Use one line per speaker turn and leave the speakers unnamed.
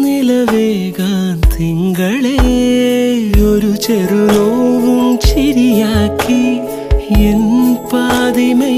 നിലവേകാൻ തിങ്കളെ ഒരു ചെറുനോവും ചിരിയാക്കി എൻ പാതിമേ